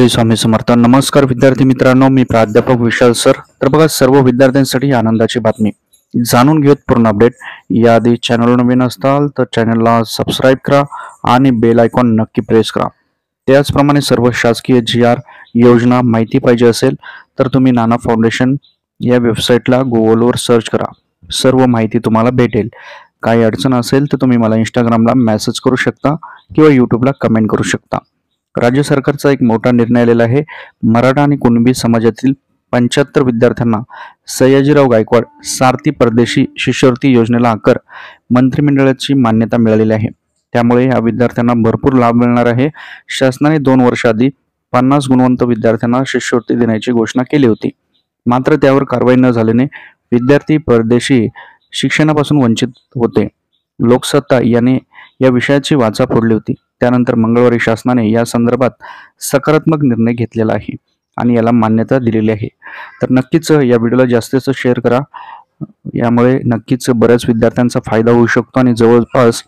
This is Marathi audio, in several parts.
श्री स्वामी समर्थ. नमस्कार विद्यार्थी मित्रांनो मी प्राध्यापक विशाल सर. तर बघा सर्व विद्यार्थ्यांसाठी आनंदाची बातमी. जाणून घेऊयात पूर्ण अपडेट. याआधी चॅनल नवीन असताल तर चॅनलला सबस्क्राईब करा आणि बेल आयकॉन नक्की प्रेस करा. त्याचप्रमाणे सर्व शासकीय जी आर योजना माहिती पाहिजे असेल तर तुम्ही नाना फाउंडेशन या वेबसाईटला गुगलवर सर्च करा. सर्व माहिती तुम्हाला भेटेल. काही अडचण असेल तर तुम्ही मला इंस्टाग्रामला मेसेज करू शकता किंवा यूट्यूबला कमेंट करू शकता. राज्य सरकारचा एक मोठा निर्णय आलेला आहे. मराठा आणि कुणबी समाजातील पंच्याहत्तर विद्यार्थ्यांना सयाजीराव गायकवाड सारथी परदेशी शिष्यवृत्ती योजनेला आकर मंत्रिमंडळाची मान्यता मिळालेली आहे. त्यामुळे या विद्यार्थ्यांना भरपूर लाभ मिळणार आहे. शासनाने दोन वर्ष आधी पन्नास गुणवंत विद्यार्थ्यांना शिष्यवृत्ती देण्याची घोषणा केली होती. मात्र त्यावर कारवाई न झाल्याने विद्यार्थी परदेशी शिक्षणापासून वंचित होते. लोकसत्ता याने या विषयाची वाचा फोडली होती. त्यानंतर मंगळवारी शासनाने या संदर्भात सकारात्मक निर्णय घेतलेला आहे आणि याला मान्यता दिलेली आहे. तर नक्कीच या व्हिडिओला जास्तीत जास्त शेअर करा. यामुळे नक्कीच बऱ्याच विद्यार्थ्यांचा फायदा होऊ शकतो आणि जवळपास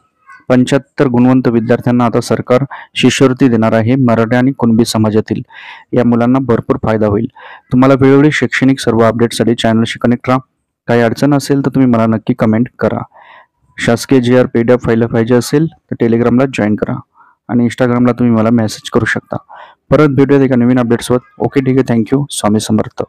पंच्याहत्तर गुणवंत विद्यार्थ्यांना आता सरकार शिष्यवृत्ती देणार आहे मराठी आणि कुणबी समाजातील. या मुलांना भरपूर फायदा होईल. तुम्हाला वेळोवेळी शैक्षणिक सर्व अपडेटसाठी चॅनलशी कनेक्ट राहा. काही अडचण असेल तर तुम्ही मला नक्की कमेंट करा. शासकीय G R P D F file पाहिजे असेल तर टेलिग्रामला जॉईन करा. आणि इंस्टाग्रामला तुम्ही मला मेसेज करू शकता. परत भेटूयात एका नवीन अपडेटसोबत ओके ठीक आहे. Thank you Swami Samarth.